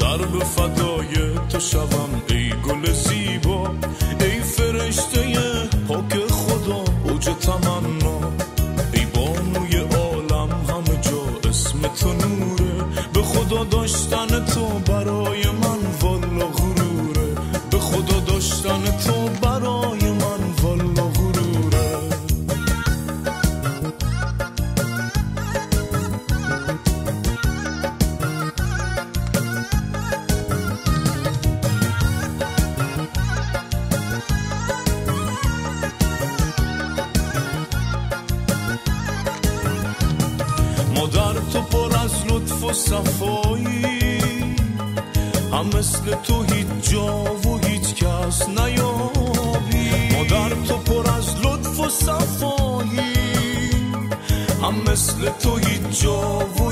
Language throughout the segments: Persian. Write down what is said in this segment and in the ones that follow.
مادر به فدای تو شوم ای گل زیبا ای فرشته پاک خدا اوج تمنا. ای بانوی عالم همه جا اسم تو نوره. به خدا داشتن مادر تو پر از لطف و صفایی. هم مثل تو هیچ جا و هیچ کس نیابی. مادر تو پر از لطف و صفایی. هم مثل تو هیچ جا و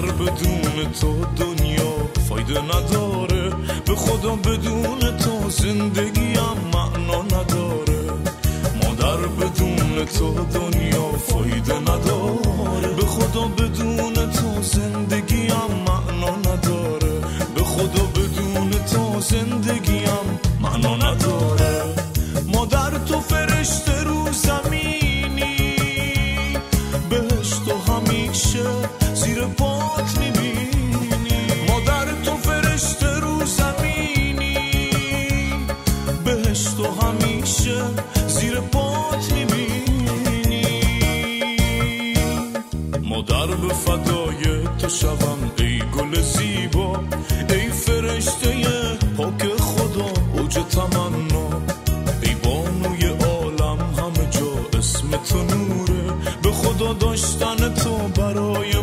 مادر بدون تو دنیا فایده نداره. به خدا بدون تو زندگیم معنا نداره. مادر بدون تو دنیا فایده نداره. به خدا بدون تو زندگیم معنا نداره. به خدا بدون تو زندگیم معنا نداره. مادر تو فرشته رو زمینی بهشت تو همیشه زیر پات تو همیشه زیر پات می‌بینی. مادر به فدای تو شوم ای گل زیبا ای فرشته پاک خدا اوج تمنا. ای بانوی عالم همه جا اسم تو نوره. به خدا داشتن تو برای